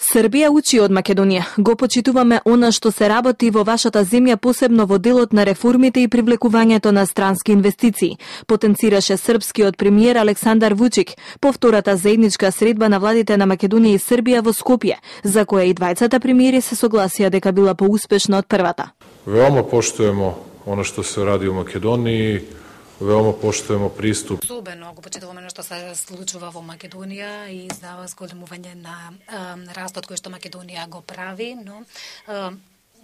Србија учи од Македонија. Го почитуваме она што се работи во вашата земја, посебно во делот на реформите и привлекувањето на странски инвестиции, потенцираше српскиот премиер Александар Вучик по втората заедничка средба на владите на Македонија и Србија во Скопје, за која и двајцата премиери се согласија дека била поуспешна од првата. Веома поштуемо она што се ради у Македонија, веома поштуемо приступ. Особено го почитуваме што се случува во Македонија и за зголемување на растот кој што Македонија го прави, но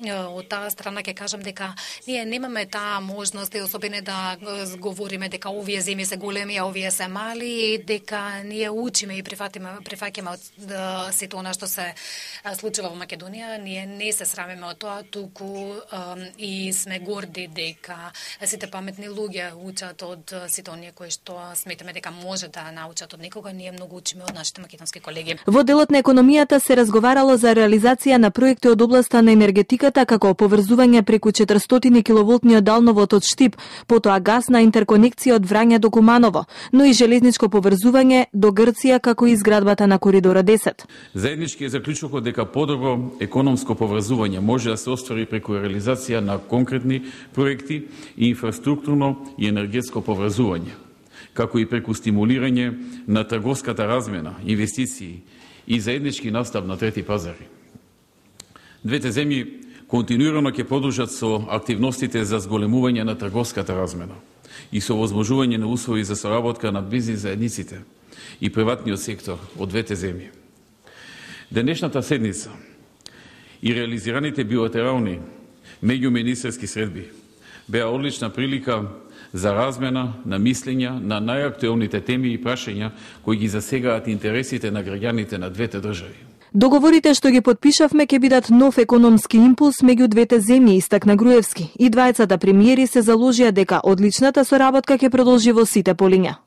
од таа страна ќе кажам дека ние немаме таа можност и особено да говориме дека овие земји се големи, а овие се мали и дека ние учиме и прифатиме прифаќаме од сето она што се случува во Македонија, ние не се срамиме од тоа, туку и сме горди дека сите паметни луѓе учат од сите оние кои што сметаме дека може да научат од некога, ние многу учиме од нашите македонски колеги. Во делот на економијата се разговарало за реализација на проекти од областа на енергетика енергетиката како поврзување преку 400 киловолтниот далновод од Штип, потоа гасна интерконекција од Врање до Куманово, но и железничко поврзување до Грција како и изградбата на коридора 10. Заеднички е заклучокот дека подобро економско поврзување може да се оствари преку реализација на конкретни проекти и инфраструктурно и енергетско поврзување, како и преку стимулирање на трговската размена, инвестиции и заеднички настав на трети пазари. Двете земји континуирано ќе продолжат со активностите за зголемување на трговската размена и со возможување на услови за соработка на бизнис заедниците и приватниот сектор од двете земји. Денешната седница и реализираните билатерални меѓуминистерски средби беа одлична прилика за размена на мислења на најактуелните теми и прашања кои ги засегаат интересите на граѓаните на двете држави. Договорите што ги подпишавме ќе бидат нов економски импулс меѓу двете земји, истакна Груевски. И двајцата премиери се заложија дека одличната соработка ќе продолжи во сите полиња.